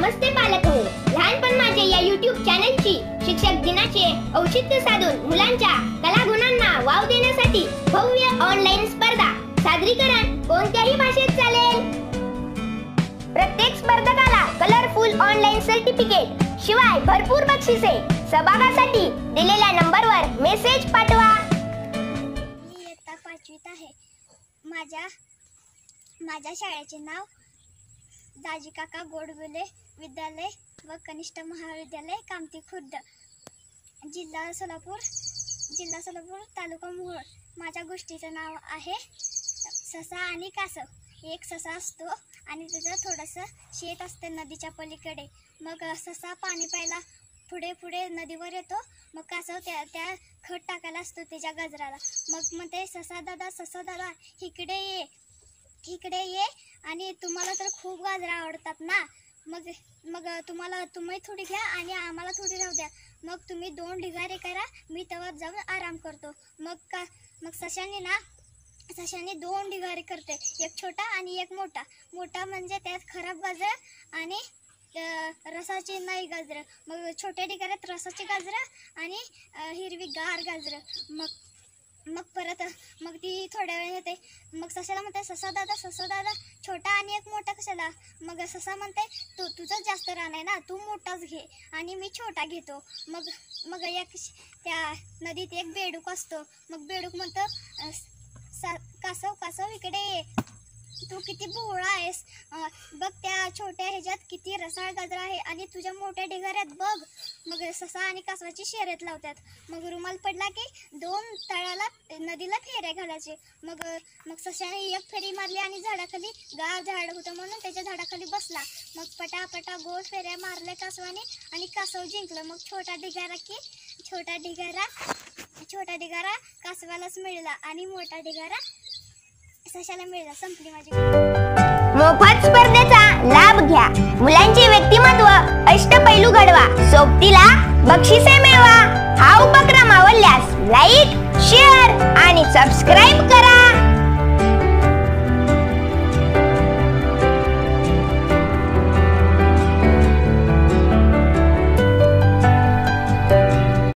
नमस्ते पालक हो. लहानपण माझे या युट्यूब चॅनलची शिक्षक दिनाचे औचित्य साधून मुलांच्या कलागुणांना वाव देण्यासाठी भव्य ऑनलाईन स्पर्धा सादरीकरण कोणत्याही भाषेत चालेल? प्रत्येक स्पर्धकाला कलरफुल ऑनलाईन सर्टिफिकेट शिवाय भरपूर बक्षिसे सहभागासाठी दिलेल्या नंबरवर मेसेज पाठवा. मी इयत्ता पाचवीत आहे. माझ्या माझ्या शाळेचे नाव दाजी काका गोडबोले विद्यालय व कनिष्ठ महाविद्यालय कामती खुर्द. जिल्हा सोलापूर जिल्हा सोलापूर तालुका मोहोळ. माझ्या गोष्टीचं नाव आहे ससा आणि कासव. एक ससा असतो आणि त्याचं थोडंसं शेत असतं नदीच्या पलीकडे. मग ससा पाणी प्यायला पुढे पुढे नदीवर येतो. मग कासव त्या त्या खत टाकायला असतो त्याच्या गजराला. मग मग ते ससा दादा ससा दादा इकडे ये. इकडे ये आणि तुम्हाला तर खूप गाजरा आवडतात ना. मग मग तुम्हाला तुम्ही थोडी घ्या आणि आम्हाला थोडी राहू द्या. मग तुम्ही दोन ढिगारे करा मी तेव्हा जाऊन आराम करतो. मग का मग सशाने ना सशाने दोन ढिगारे करते. एक छोटा आणि एक मोठा. मोठा म्हणजे त्यात खराब गाजर आणि रसाची नाही गाजरं. मग छोट्या ढिगाऱ्यात रसाची गाजरं आणि हिरवी गार गाजरं. मग मग परत मग ती थोड्या वेळ येते. मग ससाला म्हणते ससा दादा ससा दादा छोटा आणि एक मोठा कशाला? मग ससा म्हणते तू तुझंच जास्त रान आहे ना तू मोठाच घे आणि मी छोटा घेतो. मग मग एक त्या नदीत एक बेडूक असतो. मग बेडूक म्हणतो सा कासव कासव इकडे ये. तू किती भोळा आहेस. बघ त्या छोट्या ह्याच्यात किती रसाळ गजरा आहे आणि तुझ्या मोठ्या ढिगाऱ्यात बघ. मग ससा आणि कासवाची शर्यत लावतात. मग रुमाल पडला की दोन तळाला नदीला फेऱ्या घालायचे. मग मग सशाने एक फेरी मारली आणि झाडाखाली गार झाड होतं म्हणून त्याच्या झाडाखाली बसला. मग पटापटा गोल फेऱ्या मारल्या कासवाने आणि कासव जिंकलं. मग छोटा ढिगारा की छोटा ढिगारा छोटा ढिगारा कासवालाच मिळला आणि मोठा ढिगारा सशाला मिळाला. संपली माझी मोफत स्पर्धेचा लाभ घ्या. मुलांचे व्यक्तिमत्व अष्टपैलू घडवा. सोबतीला बक्षिसे मिळवा. हा उपक्रम आवडल्यास लाईक शेअर आणि सबस्क्राईब करा.